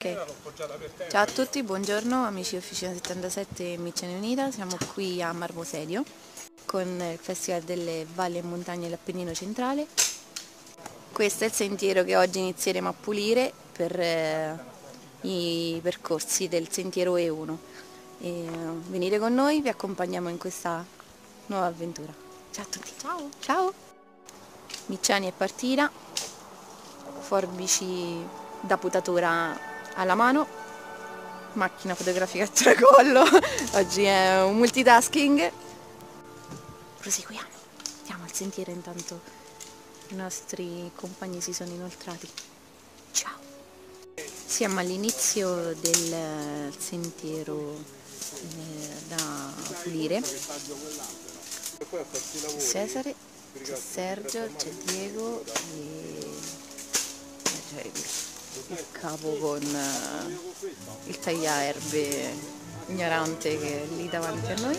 Ok. Ciao a tutti, buongiorno amici Officina 77 Micciani Unita, siamo qui a Marmosedio con il Festival delle Valli e Montagne dell'Appennino Centrale. Questo è il sentiero che oggi inizieremo a pulire per eh, i percorsi del sentiero E1. E, eh, venite con noi, vi accompagniamo in questa nuova avventura. Ciao a tutti! Ciao! Ciao! Micciani è partita, forbici da putatura alla mano, macchina fotografica a tracollo, oggi è un multitasking. Proseguiamo, andiamo al sentiero intanto i nostri compagni si sono inoltrati. Ciao! Siamo all'inizio del sentiero eh, da pulire. Cesare, c'è Sergio, c'è Diego e c'è il capo con uh, il tagliaerbe ignorante che è lì davanti a noi.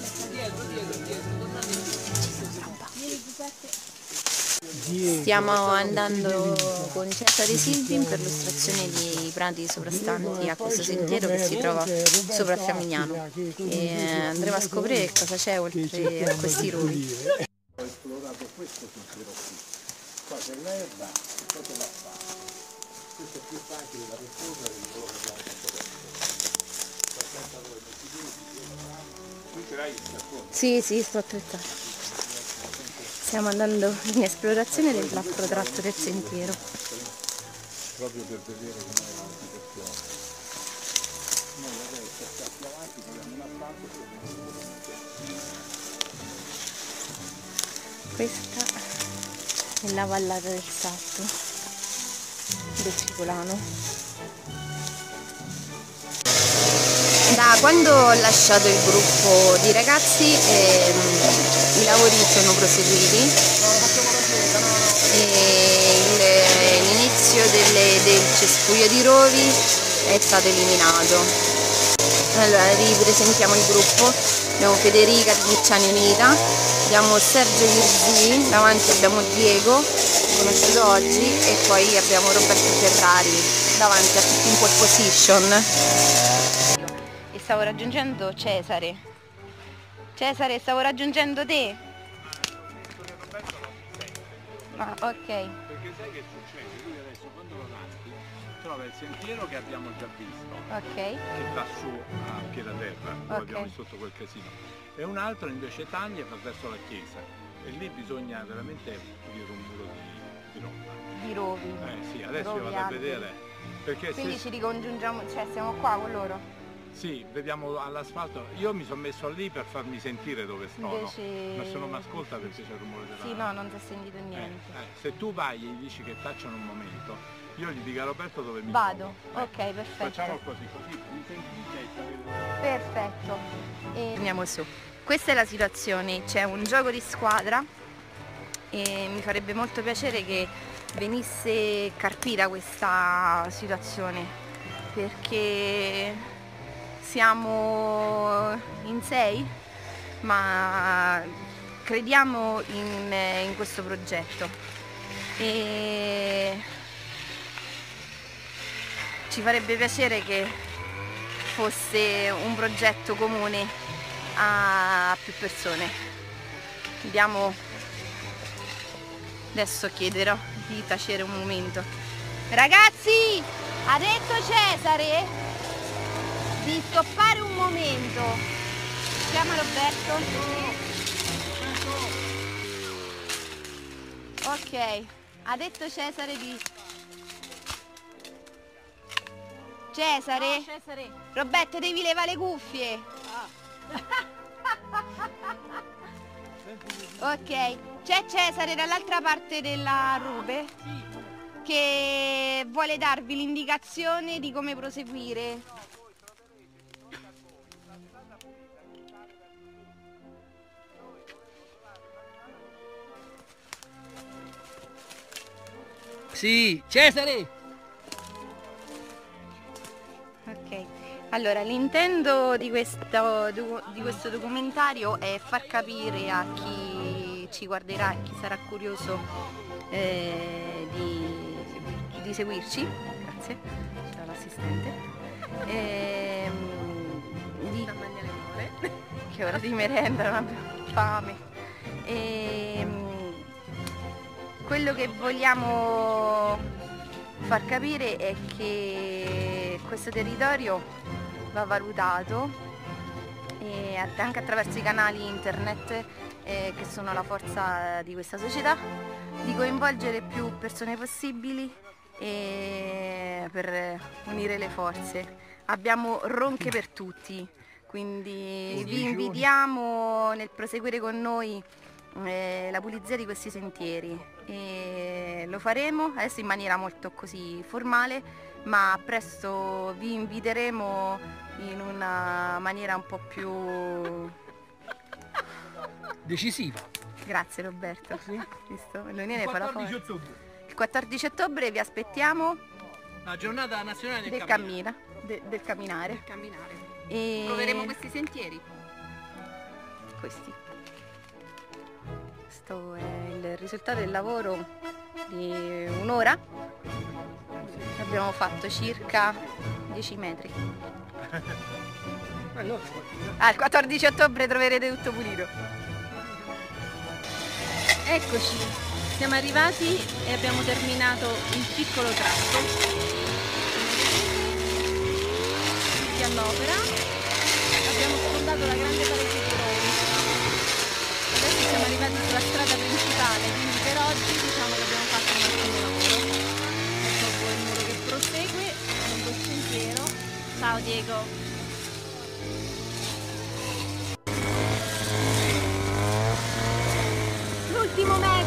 Stiamo andando con Cesare Silvin per l'illustrazione dei prati sovrastanti a questo sentiero che si trova sopra Fiamignano e andremo a scoprire cosa c'è oltre a questi rovi. Ho esplorato questo sentiero qui, qua c'è l'erba e c'è l'asfalto, questo è più facile da percorrere di quello che abbiamo fatto adesso. Sì, sì, sto attrezzando. Stiamo andando in esplorazione dell'altro tratto del sentiero. Proprio per vedere com'è la situazione. Noi adesso stiamo avanti, facciamo un asfalto e poi Questa è la vallata del Salto del Cicolano. Da quando ho lasciato il gruppo di ragazzi ehm, i lavori sono proseguiti e l'inizio del cespuglio di rovi è stato eliminato. Allora ripresentiamo il gruppo, abbiamo Federica di Micciani Unita, abbiamo Sergio Virzi, davanti abbiamo Diego, conosciuto oggi, e poi abbiamo Roberto Ferrari davanti a tutti in pole position. E stavo raggiungendo Cesare. Cesare, stavo raggiungendo te. Ah, ok. Perché sai che succede? Lui adesso quando va avanti trova il sentiero che abbiamo già visto, Ok. che va su a piede terra, dove Ok. abbiamo visto tutto quel casino, e un altro invece taglia e va verso la chiesa. E lì bisogna veramente pulire un Di Rovi. Eh sì, adesso Rovi vado a vedere. Perché Quindi se, ci ricongiungiamo, cioè siamo qua con loro. sì, vediamo all'asfalto. Io mi sono messo lì per farmi sentire dove sono. Invece- Nessuno mi ascolta perché c'è il rumore della Sì, no, non si è sentito Eh, niente. eh, se tu vai e gli dici che tacciano un momento, io gli dico a Roberto dove mi Vado, trovo. ok, perfetto. Facciamo così, così mi Perfetto. E... Andiamo su. Questa è la situazione, c'è un gioco di squadra e mi farebbe molto piacere che venisse carpita questa situazione perché siamo in sei ma crediamo in, in questo progetto e ci farebbe piacere che fosse un progetto comune a più persone. Andiamo adesso chiederò di tacere un momento. Ragazzi, ha detto Cesare di stoppare un momento. Chiama Roberto. Ok, ha detto Cesare di Cesare? Cesare. Roberto devi levare le cuffie. ok, c'è Cesare dall'altra parte della rube che vuole darvi l'indicazione di come proseguire. Sì, Cesare. Ok, allora l'intento di questo, di questo documentario è far capire a chi ci guarderà e chi sarà curioso eh, di, di, seguirci, grazie, c'è l'assistente, eh, di, che ora di merenda, non abbiamo fame. E, quello che vogliamo far capire è che questo territorio va valutato eh, anche attraverso i canali internet eh, che sono la forza di questa società, di coinvolgere più persone possibili e per unire le forze. Abbiamo ronche per tutti, quindi vi invitiamo nel proseguire con noi eh, la pulizia di questi sentieri e lo faremo adesso in maniera molto così formale ma presto vi inviteremo in una maniera un po' più Decisiva. grazie Roberto Sì. Visto? l'unione la 14 forza ottobre. il 14 ottobre vi aspettiamo La giornata nazionale del, del cammino. cammina de- del camminare camminare. e Proveremo questi sentieri. questi. Questo è il risultato del lavoro di un'ora. Abbiamo fatto circa 10 metri. Ah, no, Ah, il 14 ottobre troverete tutto pulito. Eccoci, siamo arrivati e abbiamo terminato il piccolo tratto di all'opera. Abbiamo sfondato la grande parete di Roma. Adesso siamo arrivati sulla strada principale, quindi per oggi diciamo che abbiamo fatto un ottimo lavoro. Ecco il muro che prosegue lungo il sentiero. Ciao Diego! ottimo mezzo!